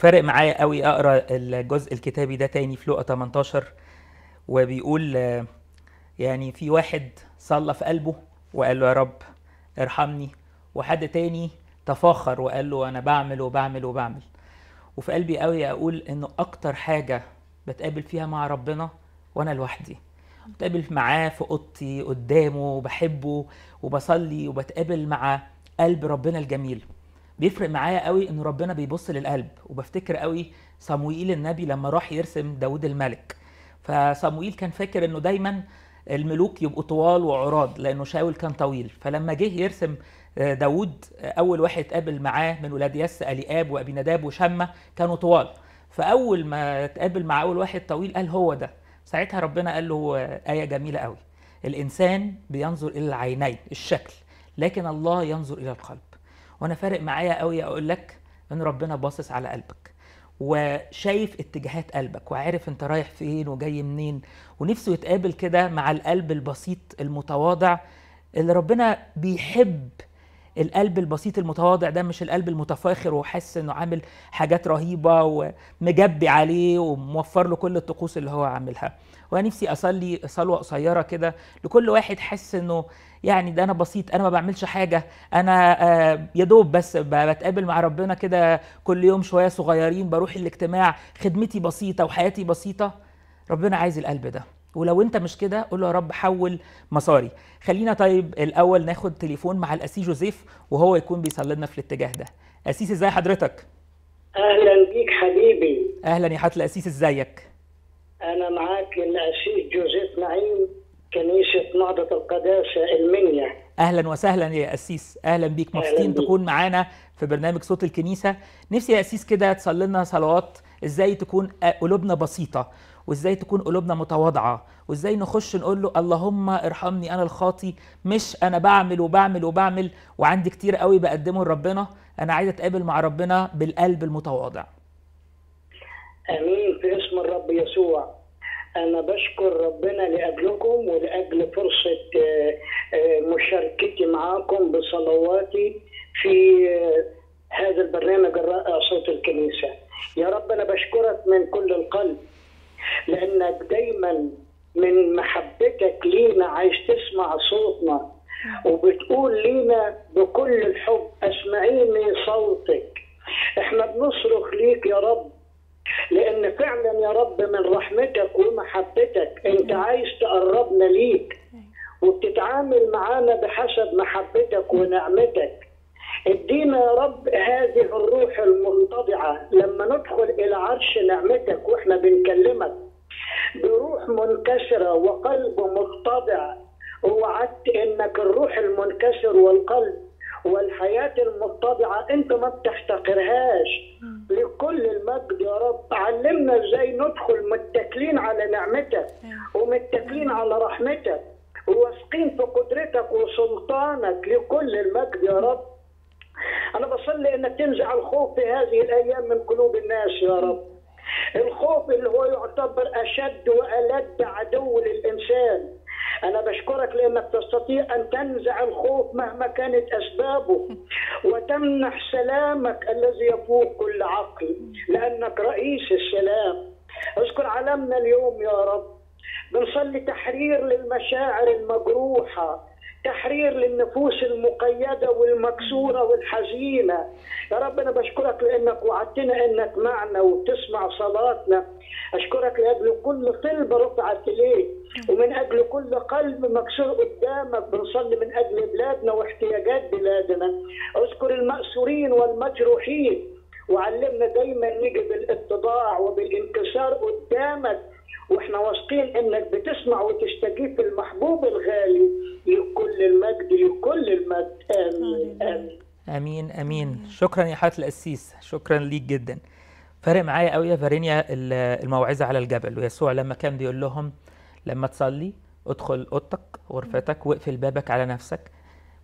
وفارق معايا قوي أقرأ الجزء الكتابي ده تاني في لقا 18 وبيقول يعني في واحد صلى في قلبه وقال له يا رب ارحمني وحد تاني تفاخر وقال له أنا بعمل وبعمل وبعمل. وفي قلبي قوي أقول إنه أكتر حاجة بتقابل فيها مع ربنا وأنا لوحدي. بتقابل معاه في أوضتي قدامه وبحبه وبصلي وبتقابل مع قلب ربنا الجميل. بيفرق معايا قوي إن ربنا بيبص للقلب وبفتكر قوي صموئيل النبي لما راح يرسم داود الملك. فصموئيل كان فاكر إنه دايما الملوك يبقوا طوال وعراض لأنه شاول كان طويل. فلما جه يرسم آه، داود آه، أول واحد اتقابل معاه من ولاد يس ألياب وابي نداب وشمة كانوا طوال. فأول ما اتقابل مع أول واحد طويل قال هو ده. ساعتها ربنا قال له آية جميلة قوي. الإنسان بينظر إلى العينين الشكل لكن الله ينظر إلى القلب. وأنا فارق معايا قوي أقول لك إن ربنا باصص على قلبك وشايف اتجاهات قلبك وعارف أنت رايح فين وجاي منين ونفسه يتقابل كده مع القلب البسيط المتواضع اللي ربنا بيحب القلب البسيط المتواضع ده مش القلب المتفاخر وحاسس إنه عامل حاجات رهيبة ومجبي عليه وموفر له كل الطقوس اللي هو عاملها. وأنا نفسي أصلي صلوة قصيرة كده لكل واحد حاسس إنه يعني ده أنا بسيط أنا ما بعملش حاجة أنا آه، يا دوب بس بتقابل مع ربنا كده كل يوم شوية صغيرين بروح الاجتماع خدمتي بسيطة وحياتي بسيطة ربنا عايز القلب ده. ولو انت مش كده قول له يا رب حول مساري خلينا طيب الأول ناخد تليفون مع الأسيس جوزيف وهو يكون بيصلي لنا في الاتجاه ده. أسيس إزاي حضرتك؟ أهلا بيك حبيبي. أهلا يا حضره الاسيس إزيك؟ أنا معاك الاسيس جوزيف نعيم كنيسة نهضه القداسة المنيا. أهلا وسهلا يا أسيس. أهلا بيك. مبسوطين. تكون معانا في برنامج صوت الكنيسة. نفسي يا أسيس كده تصلي لنا صلوات إزاي تكون قلوبنا بسيطة. وإزاي تكون قلوبنا متواضعة؟ وإزاي نخش نقول له اللهم ارحمني أنا الخاطي مش أنا بعمل وبعمل وبعمل وعندي كتير قوي بقدمه لربنا أنا عايز أتقابل مع ربنا بالقلب المتواضع. آمين. في اسم الرب يسوع. أنا بشكر ربنا لأجلكم ولأجل فرصة آه، آه، مشاركتي معاكم بصلواتي في آه، هذا البرنامج الرائع صوت الكنيسة. يا رب أنا بشكرك من كل القلب. لأنك دايما من محبتك لينا عايز تسمع صوتنا وبتقول لينا بكل الحب أسمعيني صوتك. إحنا بنصرخ ليك يا رب لأن فعلا يا رب من رحمتك ومحبتك أنت عايز تقربنا ليك وبتتعامل معانا بحسب محبتك ونعمتك. ادينا يا رب هذه الروح المنتضعة. لما ندخل إلى عرش نعمتك وإحنا بنكلمك بروح منكسره وقلب متضع. ووعدت إنك الروح المنكسر والقلب والحياة المتضعة أنت ما بتحتقرهاش لكل المجد يا رب. علمنا إزاي ندخل متكلين على نعمتك ومتكلين على رحمتك. وواثقين في قدرتك وسلطانك لكل المجد يا رب. أنا بصلي إنك تنزع الخوف في هذه الأيام من قلوب الناس يا رب. الخوف اللي هو يعتبر أشد وألد عدو للإنسان. أنا بشكرك لأنك تستطيع أن تنزع الخوف مهما كانت أسبابه وتمنح سلامك الذي يفوق كل عقل لأنك رئيس السلام. اذكر علمنا اليوم يا رب بنصلي تحرير للمشاعر المجروحة تحرير للنفوس المقيدة والمكسورة والحزينة. يا رب أنا بشكرك لأنك وعدتنا أنك معنا وتسمع صلاتنا. أشكرك لأجل كل طلبة رفعت اليك ومن أجل كل قلب مكسور قدامك بنصلي من أجل بلادنا واحتياجات بلادنا. أذكر المأسورين والمجروحين. وعلمنا دايما نيجي بالاتضاع وبالانكسار قدامك. وإحنا واثقين إنك بتسمع وتستجيب في المحبوب الغالي لكل المجد لكل المجد. آمين. آمين آمين. شكرا يا حضره القسيس. شكرا ليك جدا. فارق معايا قوي يا فارينيا ال- الموعظة على الجبل. ويسوع لما كان بيقول لهم لما تصلي ادخل أوضتك غرفتك واقفل بابك على نفسك.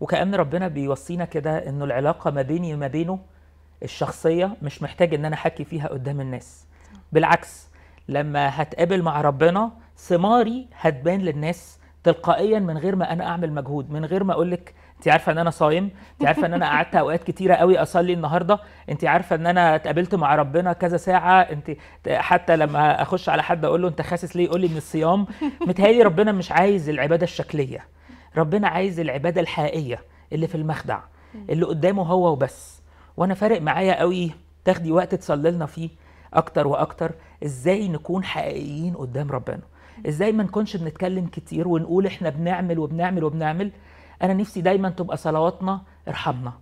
وكأن ربنا بيوصينا كده إنه العلاقة ما بيني وما بينه الشخصية مش محتاج إن أنا أحكي فيها قدام الناس. بالعكس لما هتقابل مع ربنا ثماري هتبان للناس تلقائيا من غير ما أنا أعمل مجهود من غير ما أقول لك انت عارفة إن أنا صايم انت عارفة إن أنا قعدت أوقات كتيرة قوي أصلي النهارده انت عارفة إن أنا اتقابلت مع ربنا كذا ساعة انت حتى لما أخش على حد أقول له أنت خاسس ليه؟ يقول لي من الصيام. متهيألي ربنا مش عايز العبادة الشكلية ربنا عايز العبادة الحقيقية اللي في المخدع اللي قدامه هو وبس. وأنا فارق معايا قوي تاخدي وقت تصلي لنا فيه أكتر وأكتر إزاي نكون حقيقيين قدام ربنا؟ إزاي ما نكونش بنتكلم كتير ونقول إحنا بنعمل وبنعمل وبنعمل؟ أنا نفسي دايما تبقى صلواتنا ارحمنا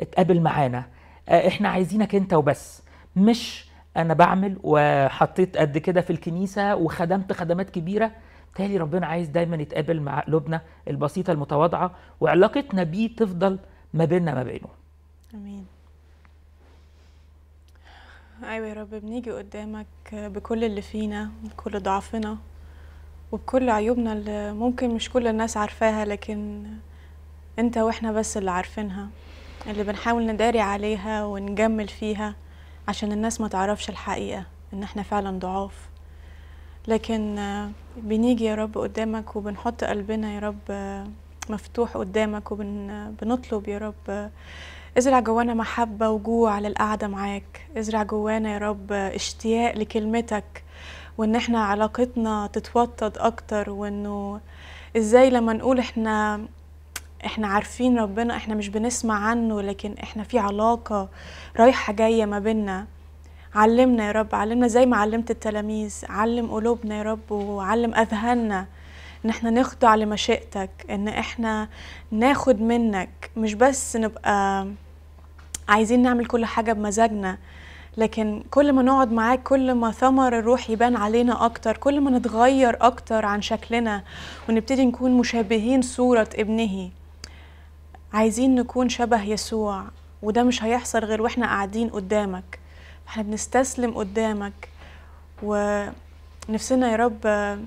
اتقابل معانا. آه، إحنا عايزينك أنت وبس. مش أنا بعمل وحطيت قد كده في الكنيسة وخدمت خدمات كبيرة. بالتالي ربنا عايز دايما يتقابل مع قلوبنا البسيطة المتواضعة وعلاقتنا بيه تفضل ما بيننا ما بينه. آمين. أيوه يا رب بنيجي قدامك بكل اللي فينا بكل ضعفنا وبكل عيوبنا اللي ممكن مش كل الناس عارفاها لكن أنت وإحنا بس اللي عارفينها اللي بنحاول نداري عليها ونجمل فيها عشان الناس ما تعرفش الحقيقة إن إحنا فعلا ضعاف. لكن بنيجي يا رب قدامك وبنحط قلبنا يا رب مفتوح قدامك وبنطلب يا رب ازرع جوانا محبة وجوع للقعدة معاك. ازرع جوانا يا رب اشتياق لكلمتك وإن إحنا علاقتنا تتوطد أكتر وإنه إزاي لما نقول إحنا إحنا عارفين ربنا إحنا مش بنسمع عنه لكن إحنا في علاقة رايحة جاية ما بينا علمنا يا رب علمنا زي ما علمت التلاميذ علم قلوبنا يا رب وعلم أذهاننا إن إحنا نخضع لمشيئتك إن إحنا ناخد منك مش بس نبقى عايزين نعمل كل حاجة بمزاجنا. لكن كل ما نقعد معاك كل ما ثمر الروح يبان علينا أكتر كل ما نتغير أكتر عن شكلنا ونبتدي نكون مشابهين صورة ابنه. عايزين نكون شبه يسوع وده مش هيحصل غير وإحنا قاعدين قدامك. إحنا بنستسلم قدامك. ونفسنا يا رب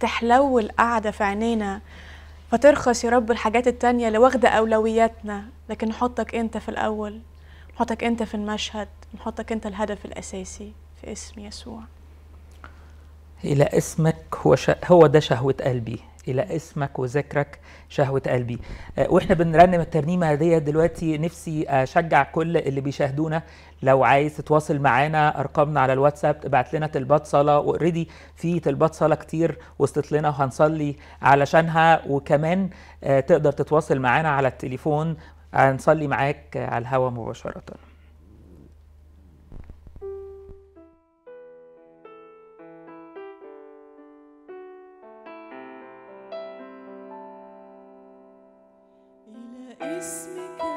تحلو القعدة في عينينا. فترخص يا رب الحاجات التانية اللي واخدة أولوياتنا لكن نحطك أنت في الأول. نحطك أنت في المشهد نحطك أنت الهدف الأساسي في اسم يسوع. إلى اسمك هو ش... هو ده شهوة قلبي. إلى اسمك وذكرك شهوة قلبي. آه، وإحنا بنرنم الترنيمة دي دلوقتي نفسي أشجع كل اللي بيشاهدونا. لو عايز تتواصل معانا أرقامنا على الواتساب ابعت لنا طلبات صلاة. وأوريدي في طلبات صلاة كتير وصلت لنا وهنصلي علشانها. وكمان آه، تقدر تتواصل معانا على التليفون هنصلي معاك على الهوا مباشرة. إلى اسمك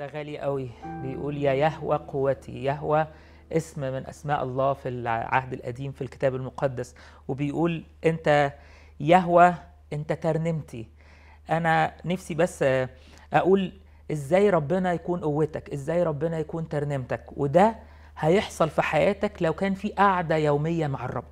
ده غالي قوي. بيقول يا يهوى قوتي يهوى اسم من أسماء الله في العهد القديم في الكتاب المقدس. وبيقول أنت يهوى أنت ترنمتي. أنا نفسي بس أقول إزاي ربنا يكون قوتك إزاي ربنا يكون ترنمتك. وده هيحصل في حياتك لو كان في قعدة يومية مع الرب.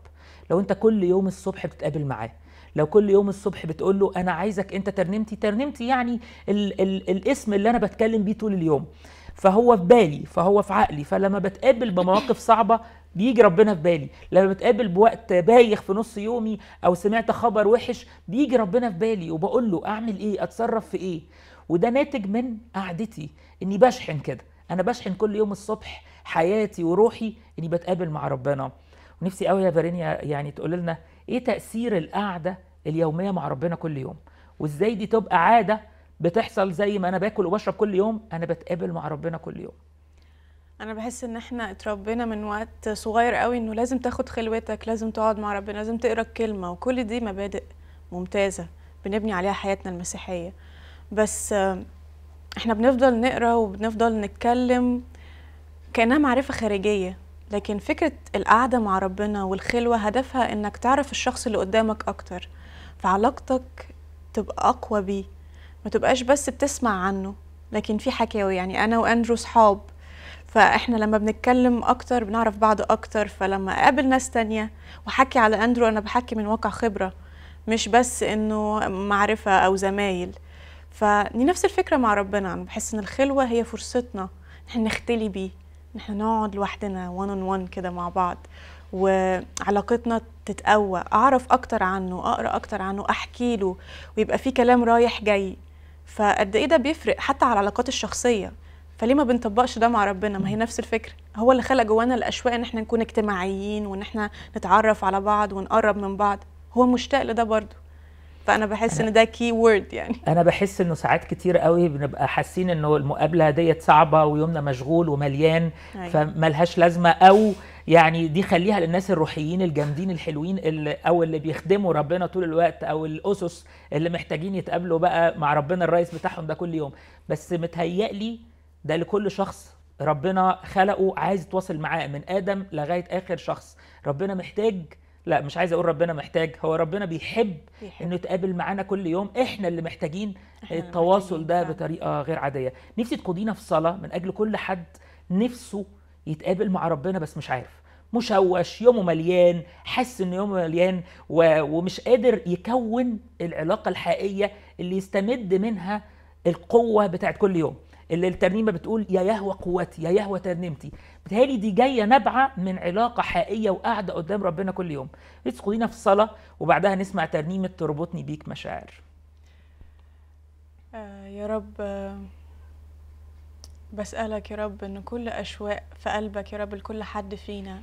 لو أنت كل يوم الصبح بتقابل معاه. لو كل يوم الصبح بتقول له أنا عايزك أنت ترنمتي ترنمتي يعني ال ال الاسم اللي أنا بتكلم بيه طول اليوم. فهو في بالي فهو في عقلي. فلما بتقابل بمواقف صعبة بيجي ربنا في بالي. لما بتقابل بوقت بايخ في نص يومي أو سمعت خبر وحش بيجي ربنا في بالي وبقول له أعمل إيه؟ أتصرف في إيه؟ وده ناتج من قعدتي إني بشحن كده. أنا بشحن كل يوم الصبح حياتي وروحي إني بتقابل مع ربنا. ونفسي قوي يا فارينيا يعني تقول لنا إيه تأثير القعدة اليومية مع ربنا كل يوم. وإزاي دي تبقى عادة بتحصل زي ما أنا باكل وبشرب كل يوم أنا بتقابل مع ربنا كل يوم. أنا بحس إن إحنا اتربينا من وقت صغير قوي إنه لازم تاخد خلوتك لازم تقعد مع ربنا لازم تقرأ الكلمة وكل دي مبادئ ممتازة بنبني عليها حياتنا المسيحية. بس إحنا بنفضل نقرأ وبنفضل نتكلم كأنها معرفة خارجية لكن فكرة القعدة مع ربنا والخلوة هدفها إنك تعرف الشخص اللي قدامك أكتر. فعلاقتك تبقى أقوى بيه. ما تبقاش بس بتسمع عنه لكن في حكاوي. يعني أنا وأندرو صحاب فإحنا لما بنتكلم أكتر بنعرف بعض أكتر. فلما أقابل ناس تانية وأحكي على أندرو أنا بحكي من واقع خبرة مش بس إنه معرفة أو زمايل. فدي نفس الفكرة مع ربنا. أنا بحس إن الخلوة هي فرصتنا إن إحنا نختلي بيه إن إحنا نقعد لوحدنا وان اون وان كده مع بعض. وعلاقتنا تتقوى. أعرف أكتر عنه أقرأ أكتر عنه أحكي له ويبقى في كلام رايح جاي. فقد إيه ده بيفرق حتى على العلاقات الشخصية؟ فليه ما بنطبقش ده مع ربنا؟ ما هي نفس الفكرة. هو اللي خلق جوانا الأشواق إن إحنا نكون اجتماعيين وإن إحنا نتعرف على بعض ونقرب من بعض. هو مشتاق لده برضه. فأنا بحس إن ده كي وورد يعني. أنا بحس إنه ساعات كتير قوي بنبقى حاسين إنه المقابلة ديت صعبة ويومنا مشغول ومليان أيوة. فملهاش لازمة أو يعني دي خليها للناس الروحيين الجامدين الحلوين اللي أو اللي بيخدموا ربنا طول الوقت أو الأسس اللي محتاجين يتقابلوا بقى مع ربنا الرئيس بتاعهم ده كل يوم. بس متهيألي ده لكل شخص ربنا خلقه عايز يتواصل معاه من آدم لغاية آخر شخص. ربنا محتاج؟ لا مش عايز أقول ربنا محتاج هو ربنا بيحب بيحب. إنه يتقابل معانا كل يوم. إحنا اللي محتاجين إحنا التواصل محتاجين ده فعلا. بطريقة غير عادية. نفسي تقودينا في صلاة من أجل كل حد نفسه يتقابل مع ربنا بس مش عارف. مشوش يومه مليان حاسس إن يومه مليان و... ومش قادر يكون العلاقة الحقيقية اللي يستمد منها القوة بتاعت كل يوم. اللي الترنيمة بتقول يا يهوى قوتي يا يهوى ترنيمتي بتهيألي دي جاية نابعة من علاقة حقيقية وقاعدة قدام ربنا كل يوم. ريت تقودينا في الصلاة وبعدها نسمع ترنيمة تربطني بيك مشاعر. آه يا رب آه بسألك يا رب إن كل أشواق في قلبك يا رب لكل حد فينا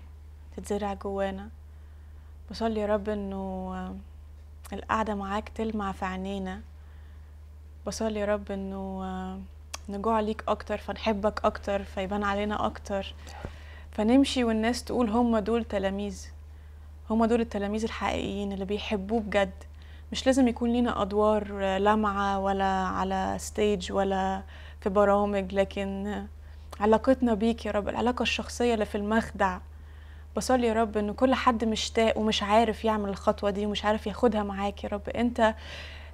تتزرع جوانا. بصلي يا رب إنه القعدة معاك تلمع في عينينا. بصلي يا رب إنه نجوع ليك أكتر فنحبك أكتر فيبان علينا أكتر. فنمشي والناس تقول هم دول تلاميذ. هم دول التلاميذ الحقيقيين اللي بيحبوه بجد مش لازم يكون لينا أدوار لامعة ولا على ستيج ولا في برامج لكن علاقتنا بيك يا رب العلاقة الشخصية اللي في المخدع. بصلي يا رب إن كل حد مشتاق ومش عارف يعمل الخطوة دي ومش عارف ياخدها معاك يا رب. أنت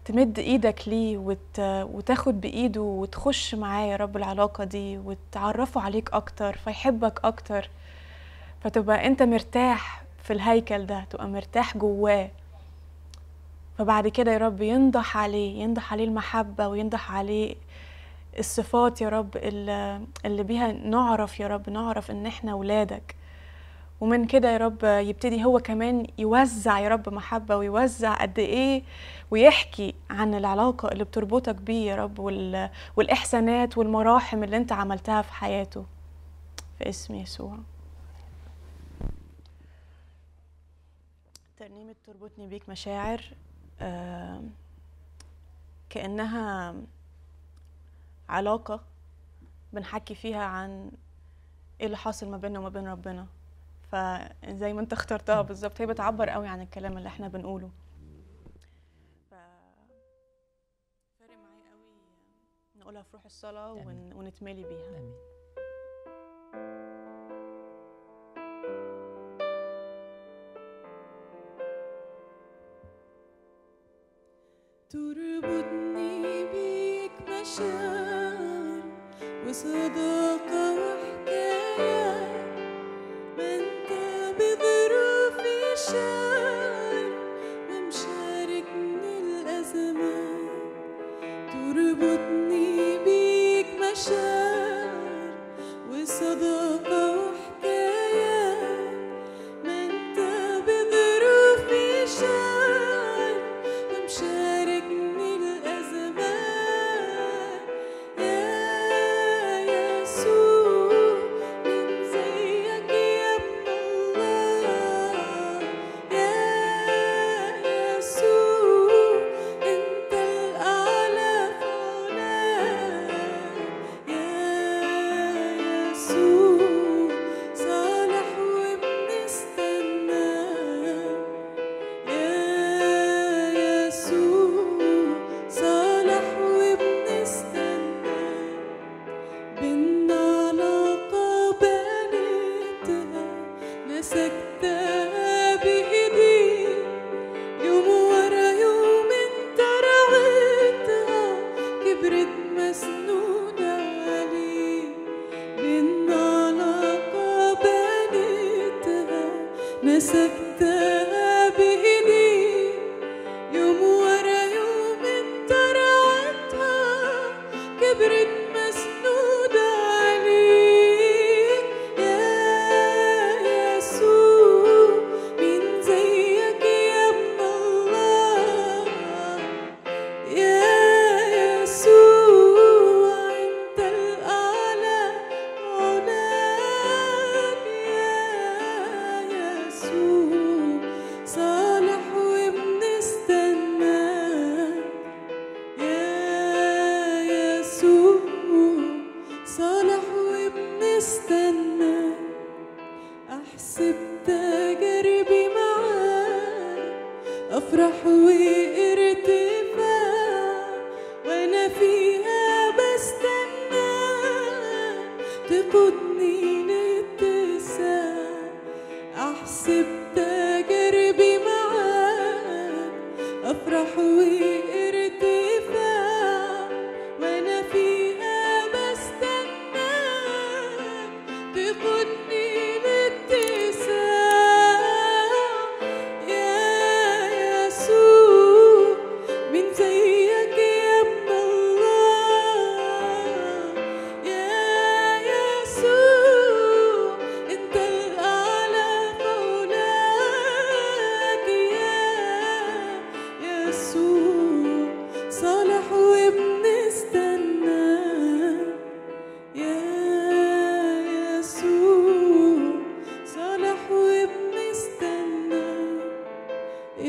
تمد إيدك ليه وت... وتاخد بإيده وتخش معاه يا رب العلاقة دي وتعرفه عليك أكتر فيحبك أكتر. فتبقى أنت مرتاح في الهيكل ده تبقى مرتاح جواه. فبعد كده يا رب ينضح عليه ينضح عليه المحبة وينضح عليه الصفات يا رب اللي بيها نعرف يا رب نعرف إن إحنا ولادك. ومن كده يا رب يبتدي هو كمان يوزع يا رب محبة ويوزع قد إيه ويحكي عن العلاقة اللي بتربطك بيه يا رب والإحسانات والمراحم اللي أنت عملتها في حياته. في اسم يسوع. ترنيمة تربطني بيك مشاعر آه، كأنها علاقة بنحكي فيها عن إيه اللي حاصل ما بيننا وما بين ربنا. فزي ما انت اخترتها بالظبط هي بتعبر قوي عن الكلام اللي إحنا بنقوله. ف فارق معايا قوي نقولها في روح الصلاة ون... ونتملي بيها. آمين. تربطني عشان وصدق وحكاية ما انت بظروفي شان ومشاركني الأزمان تربطني بيك مشاعر.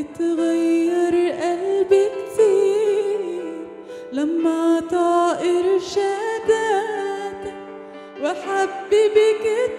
اتغير قلبي كتير لما طائر إرشاداتك وحبي بكتير